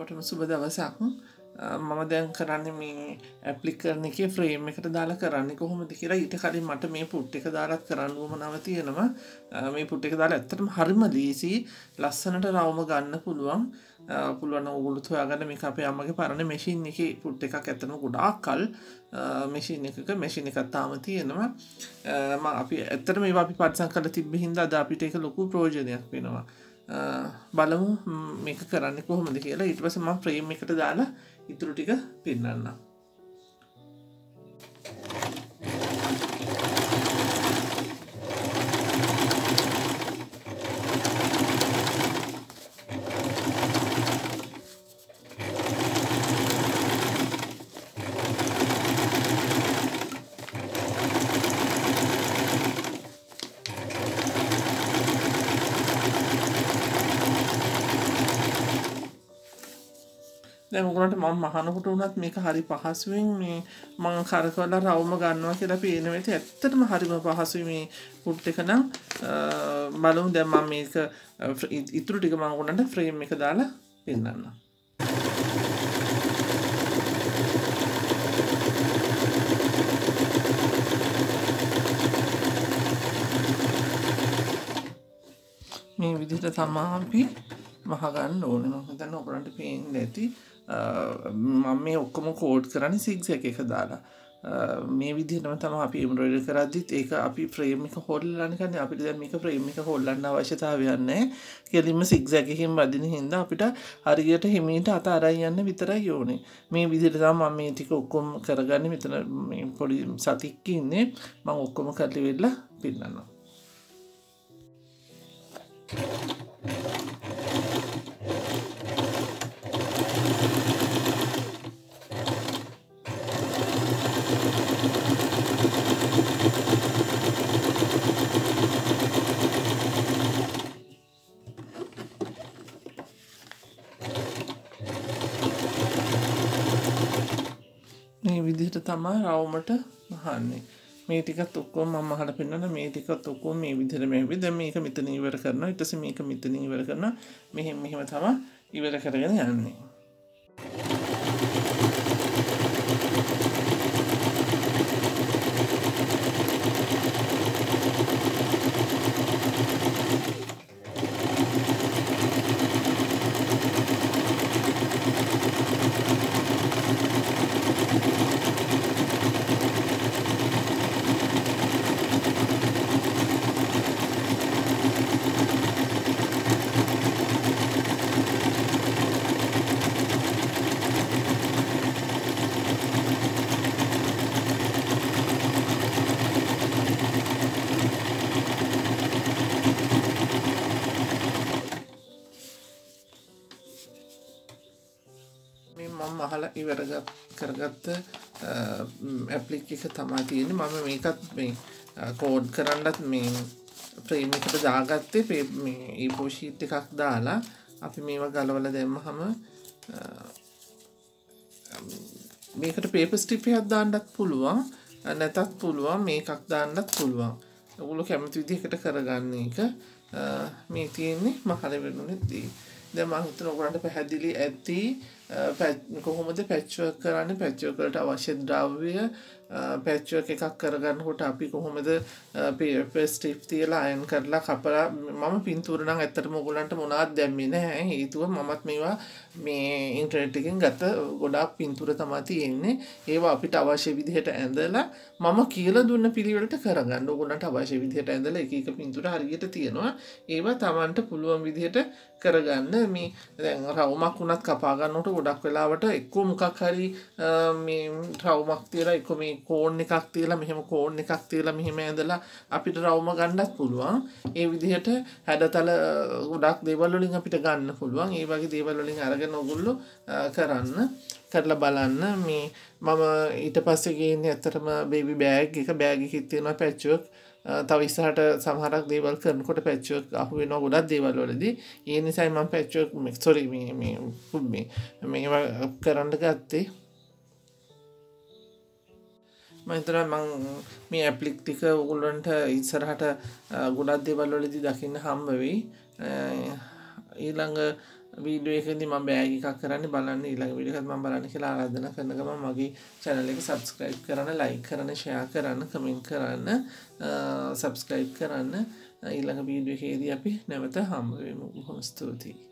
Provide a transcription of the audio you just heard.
ඔටම සුබ දවසක්. මම දැන් කරන්න මේ ඇප්ලික් කරන එක ෆ්‍රේම් එකට දාලා කරන්න කොහොමද කියලා ඊට කලින් මට මේ පුට් එක දාලත් කරන්නුවම නව තියෙනවා. මේ පුට් එක දාලා ඇත්තටම හරිම ලීසි ලස්සනට රවම ගන්න පුළුවන්. පුළුවන් ඔගුලු හොයාගන්න මේ අපේ අම්මගේ පරණ මෙසින් එක පුට් එකක් ඇතන ගොඩාක් කල්. මෙසින් එකක මෙසින් එකත් තාම තියෙනවා. අපි ඇත්තට මේ අපි පත්සන් කල තිබ්බ හින්දා ද අපිට එක ලොකු ප්‍රෝජනයක් වෙනවා. බලමු මේක කරන්න කොහොමද කියලා. ඉට පස ම ප්‍රේම් එකට දාලා ඉතුරු ටික පෙන්න්න දැමකුණට මං මහනකුට වනත් මේක හරි පහසුවෙන් මේ මං කරකවල රවම ගන්නවා කියලා පේනවෙත ඇත්තටම හරිම පහසු මේ පුට් එක නම්. බලමු දැම්මම් මේක ඉතුරු ටික මංගුණට ෆ්‍රේම් එක දාලා පෙන්න්න. මේ විදිහට තමාපි මහගන්න ඕන. මතන්න ඔපරට පේෙන් ඇති මම මේ ඔක්කොම කෝඩ් කරන්න සික්ස එක එක දාලා. මේ විදිහටම තම අපි එමරෝඩ කරද්දිත් ඒක අපි ප්‍රේමික හොල්ලන්නකන්න අපිට දැමික ප්‍රේමික හොල්ලන්න අවශ්‍යතාවයන්නේ කෙලින්ම සික්සැකහිම් බදින හින්ද අපිට හරියට හිමීට අත අරයි යන්න විතරයි යෝනේ මේ විදිරතා මම මේ ටික ඔක්කොම් කරගන්න. මෙතන පොඩි සතික්ක ඉන්නේ. මං ඔක්කොම කරලි වෙල්ලා පිල්ලන්නවා මේ විදිහට තමා රවමට මහන්නේ මේ ටිකත් ඔක්කෝ ම හල පෙන්න්න මේ ටිකත් ඔක්කෝ මේ විදිර මේ විද මේක මෙතන ඉවර කරන ඉටස මේක මෙතන ඉවර කරන මෙහෙම මෙහෙම තම ඉවර කරගෙන යන්නේ. මම අහල ඉවරගත් කරගත්ත ඇප්ලික් එක තමා තියෙන මම මේකත් මේ කෝඩ් කරන්නත් මේ ප්‍රේමිකට දාගත්තේ පේ ඒ පෝෂීට් එකක් දාලා අපි මේවා ගලවල දෙම්ම හම මේකට පේප ස්ටිපියක් දාන්නත් පුළුවන් නැතත් පුළුවන් මේකක් දාන්නත් පුළුවන්. ඔගුලු කැමති විදිහකට කරගන්න එක. මේ තියෙන්නේ මහල වෙනුනෙත්දී දැ මහිතන ඔගලන්ට පැහැදිලි ඇත්ති කොහොමද පැච්චුව කරන්න? පැච්චෝකට අවශ්‍ය ද්‍රව්‍ය පැච්චුව එකක් කරගන්නකොට අපි කොහොමද පස්ටිප් තියලා අයන් කරලා කපලා මම පින්තුරනම් ඇත්තට මොගලන්ට මොනාත් දැම්මි නැහැ. හේතුව මමත් මේවා මේ ඉන්ට්‍රට්කින් ගත ගොඩක් පින්තුර තමා තියෙන්නේ. ඒවා අපිට අවශ්‍ය විදිහට ඇඳලා මම කියල දුන්න පිළිවලට කරගන්න. ගොලට අවශ්‍ය විදිහට ඇඳල එක පින්තුර හරියට තියෙනවා. ඒවා තමන්ට පුළුවන් විදිහට කරගන්න. මේ රවමක් වුණත් කපාගන්නට ගොඩක් වෙලාවට එක්කෝ මොකක් හරි රවමක් තියලා එක මේ කෝන් එකක් තියලා මෙහෙම කෝන් එකක් තියලා මෙහෙම ඇඳලා අපිට රවම ගණ්ඩත් පුළුවන්. ඒ විදිහට හැඩතල ගොඩක් දේවල්ලින් අපිට ගන්න පුළුවන්. ඒ වගේ දේවල්ලින් අරගෙන ඔගුල්ලු කරන්න කරලා බලන්න. මේ මම ඊට පස්සෙගේන්න ඇත්තටම බේබි බෑග් එක බෑගි හිත්තියෙනවා පැච්චුවක් තව ඉස්සහට සමහරක් දේවල් කරනකොට පැච්චුවක් අහු වෙන ගොඩක් දේවල්වලදී ඒ නිසයි මම පැච්චුවක් මෙක්සොරි මේ මේවා කරන්න ගත්තේ. මහිතර මං මේ ඇප්ලික් ටික උගුල්ලන්ට ඉස්සරහට ගොඩක් දෙවල්වලදි දකින්න හම්බවෙයි ඊළඟ වීඩියෝ එකදි ම බෑග එකක් කරන්න බලන්න ඊළඟ විඩිහත් ම බලන්න කියලා ආරාධන කරනකම මගේ චැනල එක සබස්ක්‍රයිබ් කරන්න ලයි කරන ෂයා කරන්න කමින් කරන්න සබස්ක්‍රයිබ් කරන්න. ඊළඟ වීඩියෝ එකේදී අපි නැවත හම්බුවමු හොම ස්තුතියි.